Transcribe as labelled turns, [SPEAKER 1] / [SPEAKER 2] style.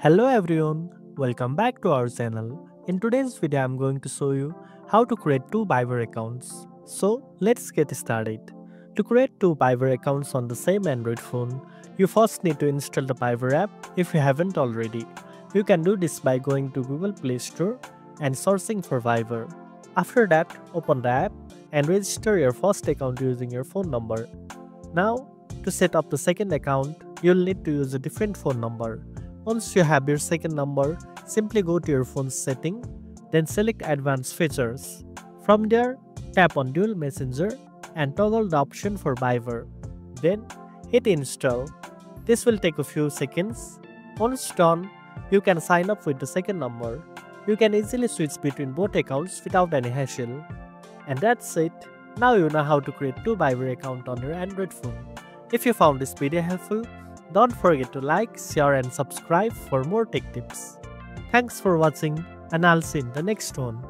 [SPEAKER 1] Hello everyone, welcome back to our channel. In today's video I'm going to show you how to create two Viber accounts. So let's get started. To create two Viber accounts on the same Android phone, you first need to install the Viber app if you haven't already. You can do this by going to Google Play Store and searching for Viber. After that, open the app and register your first account using your phone number. Now, to set up the second account, you'll need to use a different phone number. Once you have your second number, simply go to your phone's setting, then select advanced features. From there, tap on dual messenger and toggle the option for Viber. Then hit install. This will take a few seconds. Once done, you can sign up with the second number. You can easily switch between both accounts without any hassle. And that's it. Now you know how to create two Viber account on your Android phone. If you found this video helpful, don't forget to like, share and subscribe for more tech tips. Thanks for watching and I'll see you in the next one.